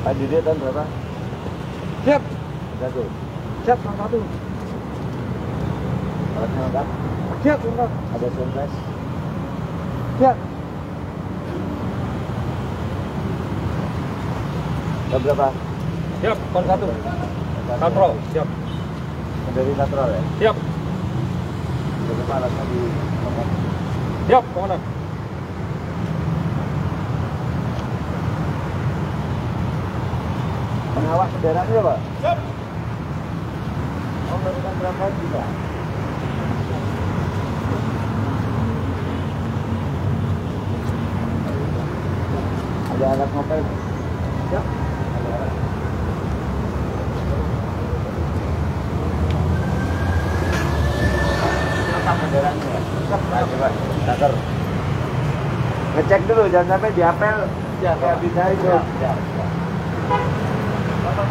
Pak Didi tahun berapa? Siap. Satu. Siap tahun satu. Alatnya lengkap. Siap lengkap. Ada surprise. Siap. Tahun berapa? Siap tahun satu. Kontrol. Siap. Dari natural ya. Siap. Berapa alatnya di nomor? Siap komandan. Pengawal kendaraannya pak? Siap. Oh melakukan berapa juga? Ada alat ngopel? Siap. Ya? Ngecek dulu jangan sampai diapel. Ya, kayak bisa itu. Ya, ya. Ada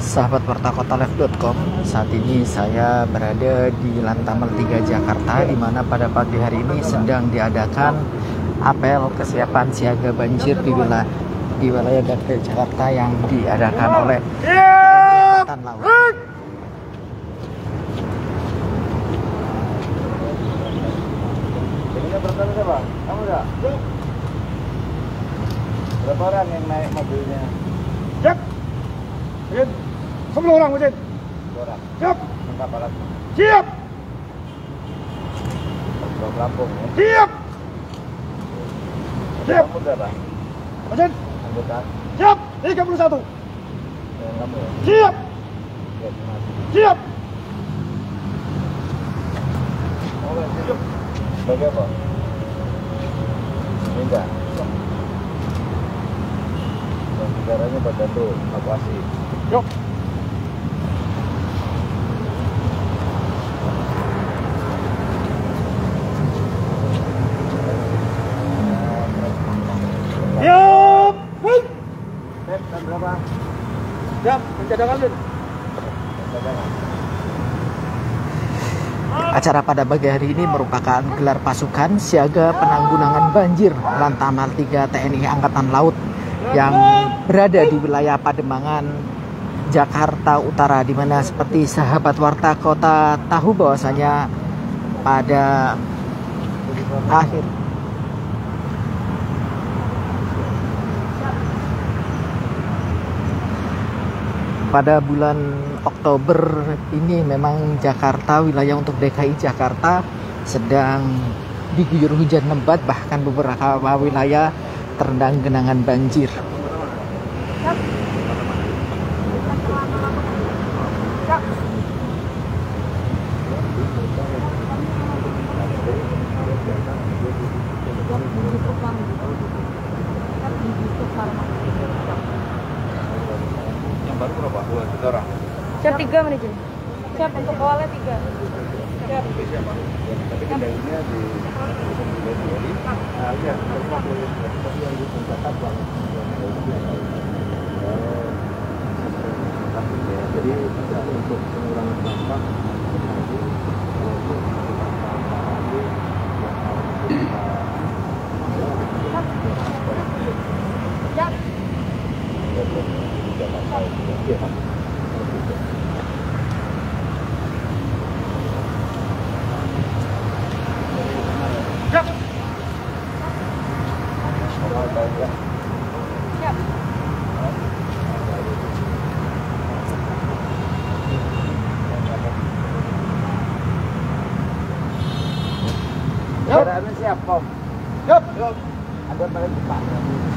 sahabat wartakotalef.com Saat ini saya berada di Lantamal 3 Jakarta di mana pada pagi hari ini sedang diadakan apel kesiapan siaga banjir di wilayah di wilayah Gade Jakarta yang diadakan oleh Angkatan Laut. Berapa orang yang naik mobilnya? Siap. Mesin. Sepuluh orang mesin. Dua orang. Siap. Lengkap alatnya. Siap. Dua pelampung ya. Siap. Siap. Mesin. Anggota Siap. 31. yang kamu ya? Siap. Ya. Siap. Oh, siap. Sebagai apa? Minta. Negaranya pada tuh evakuasi. Yuk. Siap. Wih. Ted, tahun berapa? Acara pada pagi hari ini merupakan gelar pasukan siaga penanggulangan banjir Lantamal 3 TNI Angkatan Laut yang berada di wilayah Pademangan, Jakarta Utara di mana seperti sahabat warta kota tahu bahwasanya pada akhir pada bulan Oktober ini memang Jakarta wilayah untuk DKI Jakarta sedang diguyur hujan lebat bahkan beberapa wilayah terendam genangan banjir. Baru berapa? Dua, tiga orang. Siap tiga manajer. Siap untuk awalnya tiga. Siap. Tapi kendalinya di Nah, iya, tapi yang dicatat bang. Jadi untuk pengurangan dampak Siap. Siap. Kendaraannya siap, Kom. Siap. Siap. Ada paling depan.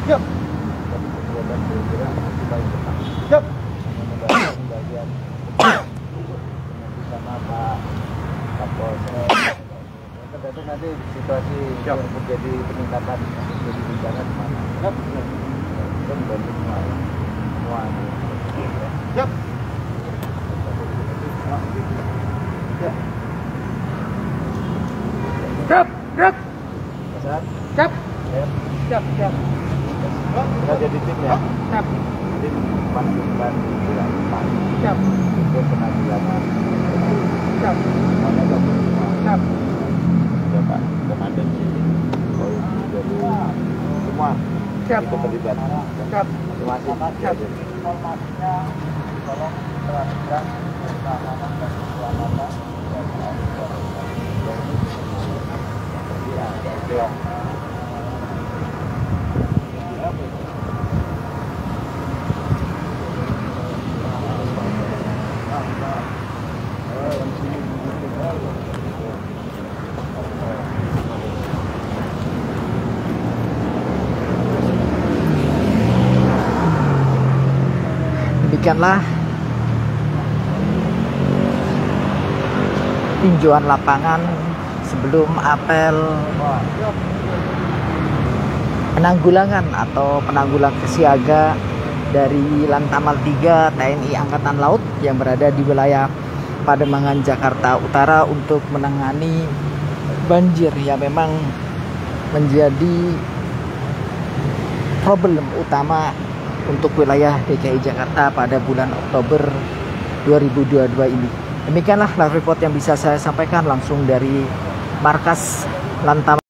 Siap. Kemudian kira-kira di paling depan. Siap. Nanti sama Pak Kapolsek. Tergantung nanti situasi Siap. yang terjadi peningkatan terjadi bencana di mana. Siap. Kita membantu semua ya. Semua. Siap. Ya. Siap, gerak. Siap. Siap. Siap. Siap, siap. Kita jadi tim ya. Siap. Tim pasukan Wilayah Siap. untuk penanggulangan Siap. semuanya gabung semua. Siap. Ya Pak, komandan sini. Kalau dari semua Siap. ikut terlibat. Siap. Masing-masing. Siap. Informasinya tolong keamanan dan keselamatan. Ya. Demikianlah tinjauan lapangan sebelum apel. Penanggulangan atau penanggulang kesiaga dari Lantamal 3 TNI Angkatan Laut yang berada di wilayah Pademangan Jakarta Utara untuk menangani banjir yang memang menjadi problem utama untuk wilayah DKI Jakarta pada bulan Oktober 2022 ini. Demikianlah live report yang bisa saya sampaikan langsung dari markas Lantamal